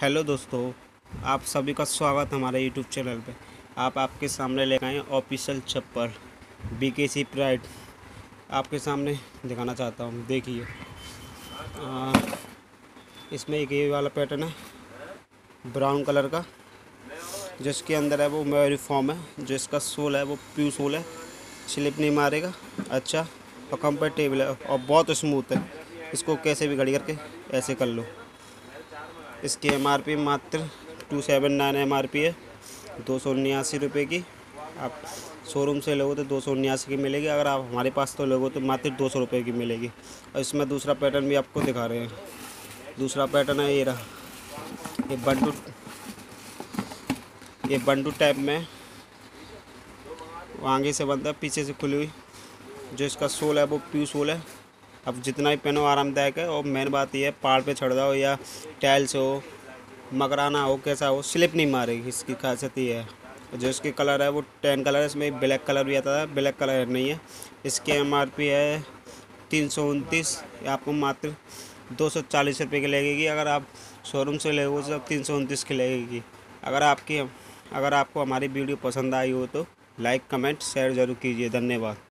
Hello दोस्तों, आप सभी का स्वागत हमारे यूट्यूब चैनल पे। आप आपके सामने लेकर आए ऑफिशियल चप्पल बी के सी प्राइड आपके सामने दिखाना चाहता हूँ, देखिए। इसमें एक ये वाला पैटर्न है ब्राउन कलर का, जिसके अंदर है वो मेरी फॉर्म है जो इसका सोल है वो प्यू सोल है स्लिप नहीं मारेगा। अच्छा और कंफर्टेबल है, और बहुत स्मूथ है। इसको कैसे भी घड़ी करके ऐसे कर लो। इसकी एम आर पी मात्र टू सेवन नाइन एम है। दो सौ उन्यासी रुपये की। आप शोरूम से लोगे तो दो सौ उन्यासी की मिलेगी। अगर आप हमारे पास तो लोगे तो मात्र दो सौ रुपये की मिलेगी। और इसमें दूसरा पैटर्न भी आपको दिखा रहे हैं। दूसरा पैटर्न है ये रहा। ये बंडू ये बंडू टाइप में आगे से बनता है, पीछे से खुली हुई। जो इसका सोल है, वो प्यू सोल है। अब जितना भी पहनो, आरामदायक है। और मेन बात यह है, पहाड़ पे चढ़ जाओ या टाइल्स हो, मकराना हो, कैसा हो स्लिप नहीं मारेगी। इसकी खासियत ये है। जो इसकी कलर है, वो टेन कलर है। इसमें ब्लैक कलर भी आता है ब्लैक कलर नहीं है। इसकी एम है तीन सौ उनतीस। आपको मात्र दो सौ चालीस रुपये की लगेगी। अगर आप शोरूम से ले तो तीन सौ उनतीस की लगेगी। अगर आपकी, अगर आपको हमारी वीडियो पसंद आई हो तो लाइक कमेंट शेयर ज़रूर कीजिए। धन्यवाद।